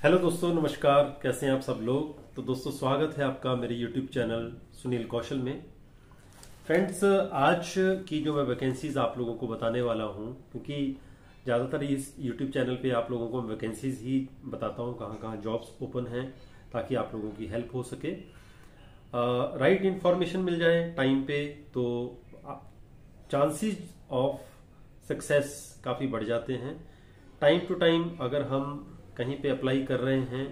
Hello दोस्तों, नमस्कार। कैसे हैं आप सब लोग? तो दोस्तों, स्वागत है आपका मेरे यूट्यूब चैनल सुनील कौशल में। फ्रेंड्स आज की जो मैं वैकेंसीज आप लोगों को बताने वाला हूँ, क्योंकि ज़्यादातर इस यूट्यूब चैनल पे आप लोगों को वैकेंसीज ही बताता हूँ कहाँ कहाँ जॉब्स ओपन हैं, ताकि आप लोगों की हेल्प हो सके। राइट इंफॉर्मेशन मिल जाए टाइम पे तो चांसेस ऑफ़ सक्सेस काफ़ी बढ़ जाते हैं। टाइम टू टाइम अगर हम कहीं पे अप्लाई कर रहे हैं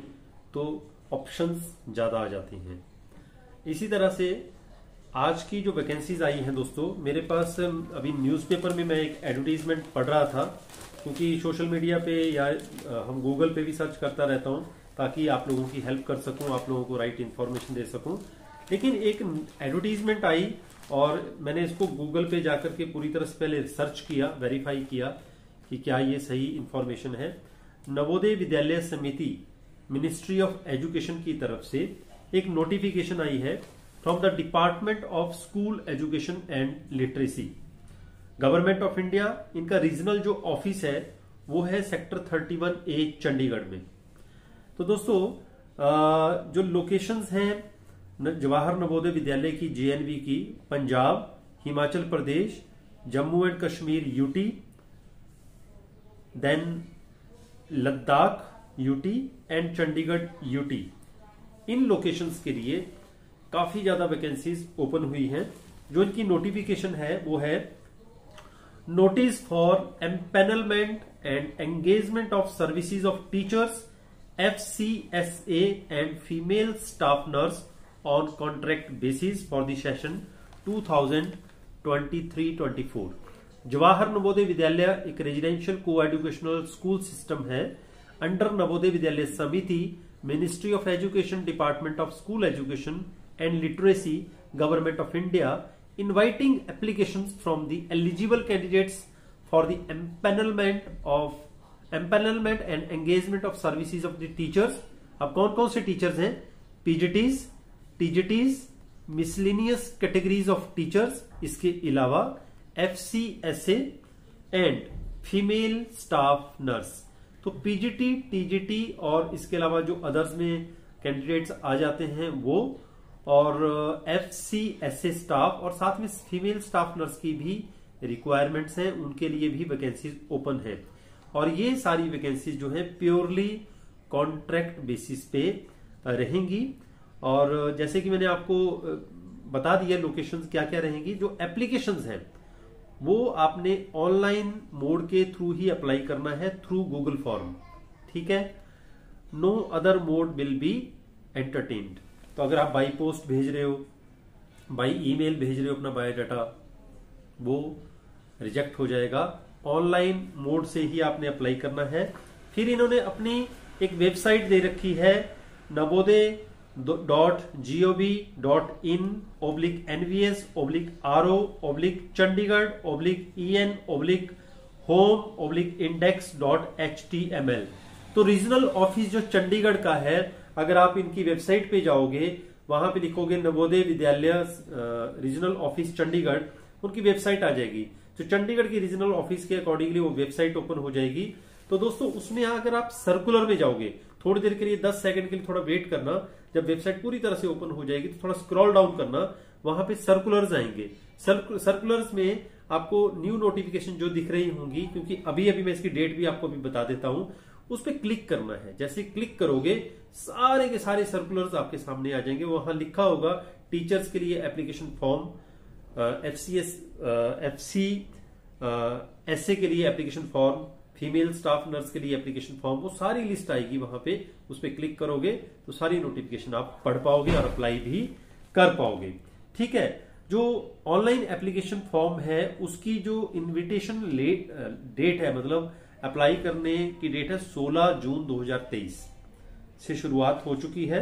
तो ऑप्शंस ज़्यादा आ जाती हैं। इसी तरह से आज की जो वैकेंसीज आई हैं दोस्तों, मेरे पास अभी न्यूज़पेपर में मैं एक एडवर्टीजमेंट पढ़ रहा था, क्योंकि सोशल मीडिया पे या हम गूगल पे भी सर्च करता रहता हूँ, ताकि आप लोगों की हेल्प कर सकूँ, आप लोगों को राइट इन्फॉर्मेशन दे सकूँ। लेकिन एक एडवर्टीजमेंट आई और मैंने इसको गूगल पे जाकर के पूरी तरह से पहले सर्च किया वेरीफाई किया कि क्या ये सही इंफॉर्मेशन है। Navodaya Vidyalaya Samiti ministry of education की तरफ़ से एक नोटिफिकेशन आई है from the department of school education and literacy government of India इनका रीजनल जो ऑफ़िस है, वो है सेक्टर 31 ए चंडीगढ़ में। तो दोस्तों जो लोकेशंस हैं जवाहर नवोदय विद्यालय की जेएनवी की, Punjab, Himachal Pradesh, Jammu and Kashmir UT then Ladakh UT and Chandigarh UT in locations के लिए काफ़ी ज़्यादा वैकेंसीज ओपन हुई हैं। जो इनकी नोटिफिकेशन है, वो है notice for empanelment and engagement of services of teachers F C S A and female staff nurse on contract basis for the session 2023-24 Jawahar Navodaya Vidyalaya एक residential coeducational school system है। Under Navodaya Vidyalaya Samiti ministry of education department of school education and literacy government of India inviting application from the eligible candidates for the empanelment of empanelment and engagement of services of the teachers अब कौन कौन से teachers हैं? PGTs TGTs miscellaneous categories of teachers इसके अलावा F C S and female staff nurse तो PGT TGT और इसके अलावा जो अदर्स में कैंडिडेट्स आ जाते हैं वो, और F C S A staff और साथ में फीमेल स्टाफ नर्स की भी रिक्वायरमेंट्स हैं, उनके लिए भी वैकेंसीज ओपन है। और ये सारी वैकेंसीज जो है प्योरली कॉन्ट्रैक्ट बेसिस पे रहेंगी। और जैसे कि मैंने आपको बता दिया लोकेशंस क्या क्या रहेंगी, जो एप्लीकेशंस हैं वो आपने ऑनलाइन मोड के थ्रू ही अप्लाई करना है थ्रू गूगल फॉर्म ठीक है? No other mode will be entertained तो अगर आप बाई पोस्ट भेज रहे हो बाई ईमेल भेज रहे हो अपना बायोडाटा वो रिजेक्ट हो जाएगा। ऑनलाइन मोड से ही आपने अप्लाई करना है। फिर इन्होंने अपनी एक वेबसाइट दे रखी है Navodaya dot G O gov dot in oblique NVS oblique R O oblique Chandigarh oblique E N oblique home oblique index dot H T M L तो रीजनल ऑफ़िस जो चंडीगढ़ का है, अगर आप इनकी वेबसाइट पे जाओगे, वहाँ पे लिखोगे नवोदय विद्यालय रीजनल ऑफ़िस चंडीगढ़ उनकी वेबसाइट आ जाएगी। तो चंडीगढ़ की रीजनल ऑफ़िस के अकॉर्डिंगली वो वेबसाइट ओपन हो जाएगी। तो दोस्तों, उसमें अगर आप सर्कुलर में जाओगे थोड़ी देर के लिए 10 सेकंड के लिए थोड़ा वेट करना। जब वेबसाइट पूरी तरह से ओपन हो जाएगी तो थोड़ा स्क्रॉल डाउन करना। वहाँ पे सर्कुलर्स आएँगे। सर्कुलर्स में आपको न्यू नोटिफिकेशन जो दिख रही होंगी, क्योंकि अभी अभी मैं इसकी डेट भी आपको अभी बता देता हूँ, उस पर क्लिक करना है। जैसे क्लिक करोगे, सारे के सारे सर्कुलर्स आपके सामने आ जाएँगे। वहाँ लिखा होगा टीचर्स के लिए application form F C S F C S के लिए application form female staff nurse के लिए एप्लीकेशन फॉर्म वो सारी लिस्ट आएगी वहाँ पे, उस पर क्लिक करोगे तो सारी नोटिफिकेशन आप पढ़ पाओगे और अप्लाई भी कर पाओगे। ठीक है? जो ऑनलाइन एप्लीकेशन फॉर्म है, उसकी जो इनविटेशन डेट है मतलब अप्लाई करने की डेट है 16 जून 2023 से शुरुआत हो चुकी है।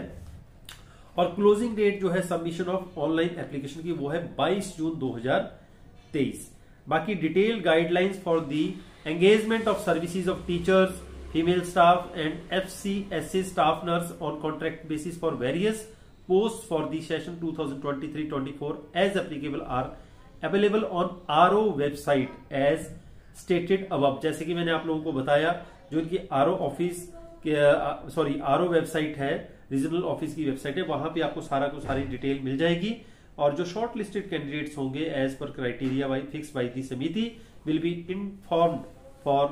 और क्लोजिंग डेट जो है सबमिशन ऑफ़ ऑनलाइन एप्लीकेशन की, वो है 22 जून 2023 बाकी detail guidelines for the engagement of services of teachers, female staff and FCSA staff nurse on contract basis for various posts for the session 2023-24 as applicable are available on RO website as stated above जैसे कि मैंने आप लोगों को बताया जो इनकी R office sorry R website है रीजनल ऑफ़िस की वेबसाइट है वहाँ पे आपको सारा को सारी डिटेल मिल जाएगी और जो शॉर्ट लिस्टेड कैंडिडेट्स होंगे as per criteria by fix by the Samiti will be informed for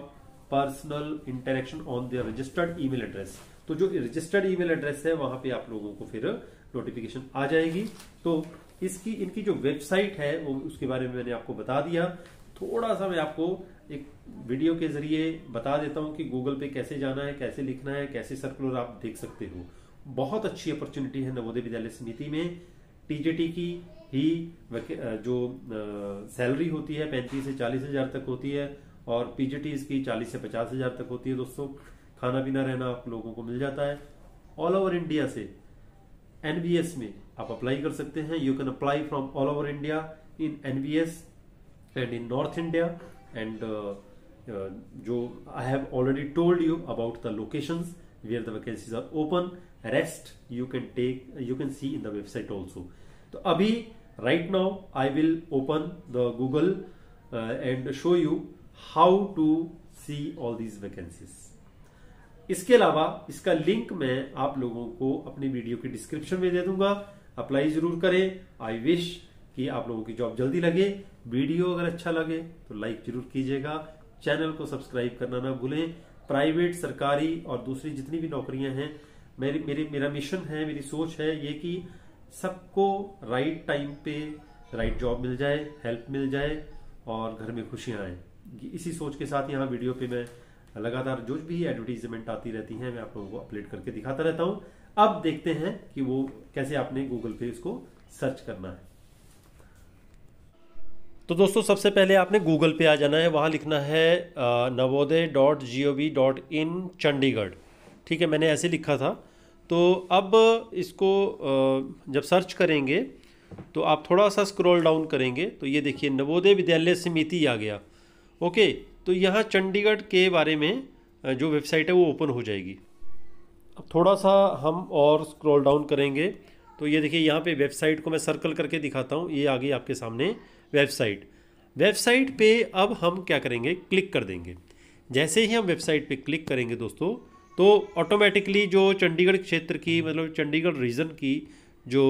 personal interaction on their registered email address तो जो रजिस्टर्ड ईमेल एड्रेस है, वहाँ पे आप लोगों को फिर नोटिफिकेशन आ जाएगी। तो इसकी, इनकी जो वेबसाइट है, वो उसके बारे में मैंने आपको बता दिया। थोड़ा सा मैं आपको एक वीडियो के ज़रिए बता देता हूँ कि गूगल पे कैसे जाना है, कैसे लिखना है, कैसे सर्कुलर आप देख सकते हो। बहुत अच्छी अपॉर्चुनिटी है नवोदय विद्यालय समिति में। टीजेटी की ही जो सैलरी होती है, पैंतीस से चालीस हज़ार तक होती है। और पीजीटी इसकी चालीस से पचास हज़ार तक होती है दोस्तों। खाना पीना रहना आप लोगों को मिल जाता है। ऑल ओवर इंडिया से एनबीएस में आप अप्लाई कर सकते हैं। You can apply from all over India in NBS and in North India and जो I have already told you about the location where the vacancies are open rest you can take you can see in the website also तो अभी right now I will open the Google and show you how to see all these vacancies इसके अलावा इसका link मैं आप लोगों को अपनी वीडियो की डिस्क्रिप्शन में दे दूँगा। अप्लाई ज़रूर करें। आई विश कि आप लोगों की जॉब जल्दी लगे। वीडियो अगर अच्छा लगे तो लाइक ज़रूर कीजिएगा। चैनल को सब्सक्राइब करना ना भूलें। प्राइवेट सरकारी और दूसरी जितनी भी नौकरियाँ हैं, मेरी मेरी, मेरा मिशन है, मेरी सोच है ये कि सबको राइट टाइम पे राइट जॉब मिल जाए हेल्प मिल जाए और घर में खुशियाँ आए। इसी सोच के साथ यहाँ वीडियो पे मैं लगातार जो भी एडवर्टीजमेंट आती रहती है, मैं आप लोगों को अपडेट करके दिखाता रहता हूँ। अब देखते हैं कि वो कैसे आपने गूगल पे इसको सर्च करना है। तो दोस्तों, सबसे पहले आपने गूगल पे आ जाना है। वहाँ लिखना है Navodaya dot G O V dot in Chandigarh. ठीक है, मैंने ऐसे लिखा था। तो अब इसको जब सर्च करेंगे तो आप थोड़ा सा स्क्रॉल डाउन करेंगे तो ये देखिए, नवोदय विद्यालय समिति आ गया। ओके तो यहाँ चंडीगढ़ के बारे में जो वेबसाइट है वो ओपन हो जाएगी। अब थोड़ा सा हम और स्क्रॉल डाउन करेंगे। तो ये देखिए, यहाँ पे वेबसाइट को मैं सर्कल करके दिखाता हूँ। ये आ गई आपके सामने वेबसाइट वेबसाइट पे अब हम क्या करेंगे? क्लिक कर देंगे। जैसे ही हम वेबसाइट पे क्लिक करेंगे दोस्तों तो ऑटोमेटिकली जो चंडीगढ़ क्षेत्र की मतलब चंडीगढ़ रीजन की जो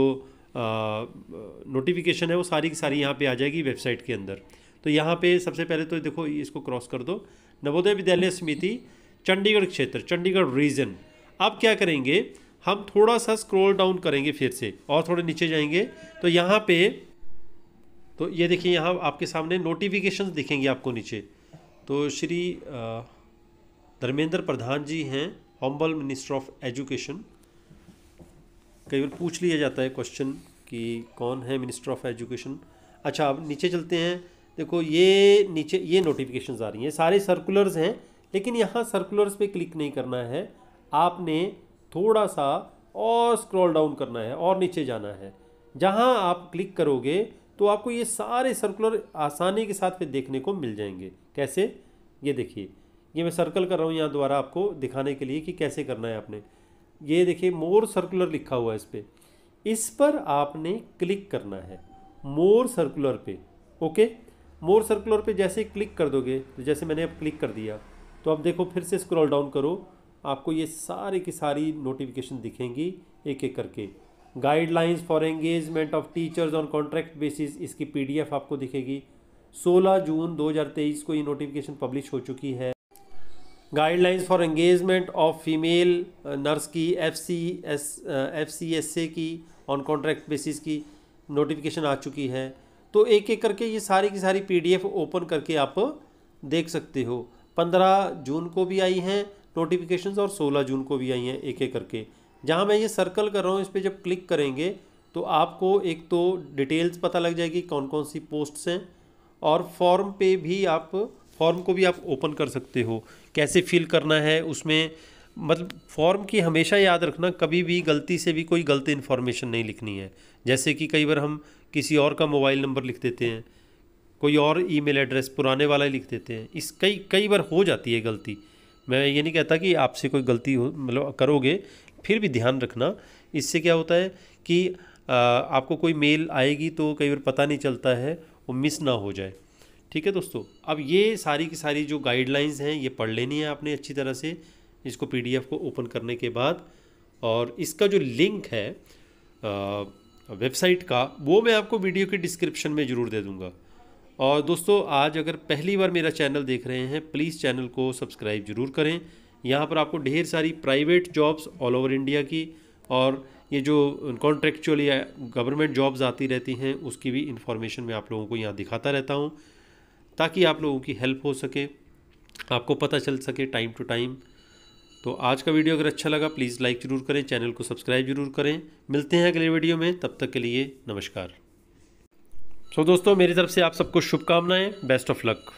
नोटिफिकेशन है, वो सारी की सारी यहाँ पे आ जाएगी वेबसाइट के अंदर। तो यहाँ पे सबसे पहले तो देखो, इसको क्रॉस कर दो। नवोदय विद्यालय समिति, चंडीगढ़ क्षेत्र, चंडीगढ़ रीजन अब क्या करेंगे? हम थोड़ा सा स्क्रॉल डाउन करेंगे फिर से, और थोड़े नीचे जाएँगे। तो यहाँ पे तो ये देखिए, यहाँ आपके सामने नोटिफिकेशन दिखेंगे आपको नीचे। तो श्री धर्मेंद्र प्रधान जी हैं हॉम्बल मिनिस्टर ऑफ़ एजुकेशन कई बार पूछ लिया जाता है क्वेश्चन कि कौन है मिनिस्टर ऑफ़ एजुकेशन अच्छा अब नीचे चलते हैं। देखो, ये नीचे, ये नोटिफिकेशन आ रही हैं। सारे सर्कुलर्स हैं, लेकिन यहाँ सर्कुलर्स पे क्लिक नहीं करना है। आपने थोड़ा सा और स्क्रॉल डाउन करना है और नीचे जाना है। जहाँ आप क्लिक करोगे तो आपको ये सारे सर्कुलर आसानी के साथ फिर देखने को मिल जाएँगे। कैसे? ये देखिए। ये मैं सर्कल कर रहा हूँ यहाँ द्वारा आपको दिखाने के लिए कि कैसे करना है आपने। ये देखिए मोर सर्कुलर लिखा हुआ है इस पर इस पर आपने क्लिक करना है मोर सर्कुलर पे। ओके? मोर सर्कुलर पे जैसे क्लिक कर दोगे तो जैसे मैंने अब क्लिक कर दिया तो अब देखो फिर से स्क्रॉल डाउन करो, आपको ये सारे की सारी नोटिफिकेशन दिखेंगी एक एक करके। Guidelines for engagement of teachers on contract basis इसकी पीडीएफ आपको दिखेगी। 16 जून 2023 को ये नोटिफिकेशन पब्लिश हो चुकी है। Guidelines for engagement of female nurse की F C S F C S A की ऑन कॉन्ट्रैक्ट बेसिस की नोटिफिकेशन आ चुकी है। तो एक एक करके ये सारी की सारी पीडीएफ ओपन करके आप देख सकते हो। पंद्रह जून को भी आई हैं नोटिफिकेशंस और सोलह जून को भी आई हैं एक एक करके। जहाँ मैं ये सर्कल कर रहा हूँ, इस पर जब क्लिक करेंगे तो आपको एक तो डिटेल्स पता लग जाएगी कौन कौन सी पोस्ट्स हैं और फॉर्म पे भी आप फॉर्म को भी आप ओपन कर सकते हो। कैसे फिल करना है, उसमें मतलब फॉर्म की हमेशा याद रखना, कभी भी गलती से भी कोई गलत इन्फॉर्मेशन नहीं लिखनी है। जैसे कि कई बार हम किसी और का मोबाइल नंबर लिख देते हैं कोई और ईमेल एड्रेस पुराने वाला ही लिख देते हैं। इस कई कई बार हो जाती है गलती। मैं ये नहीं कहता कि आपसे कोई गलती हो मतलब करोगे फिर भी ध्यान रखना। इससे क्या होता है कि आ, आपको कोई मेल आएगी तो कई बार पता नहीं चलता है वो मिस ना हो जाए। ठीक है दोस्तों अब ये सारी की सारी जो गाइडलाइंस हैं ये पढ़ लेनी है आपने अच्छी तरह से। इसको पीडीएफ को ओपन करने के बाद और इसका जो लिंक है वेबसाइट का, वो मैं आपको वीडियो के डिस्क्रिप्शन में ज़रूर दे दूँगा। और दोस्तों, आज अगर पहली बार मेरा चैनल देख रहे हैं प्लीज़ चैनल को सब्सक्राइब ज़रूर करें। यहाँ पर आपको ढेर सारी private jobs all over India की और ये जो कॉन्ट्रेक्चुअल या गवर्नमेंट जॉब्स आती रहती हैं, उसकी भी इंफॉर्मेशन मैं आप लोगों को यहाँ दिखाता रहता हूँ, ताकि आप लोगों की हेल्प हो सके, आपको पता चल सके टाइम टू टाइम तो आज का वीडियो अगर अच्छा लगा प्लीज़ लाइक ज़रूर करें चैनल को सब्सक्राइब ज़रूर करें। मिलते हैं अगले वीडियो में तब तक के लिए नमस्कार। सो so, दोस्तों मेरी तरफ़ से आप सबको शुभकामनाएँ बेस्ट ऑफ़ लक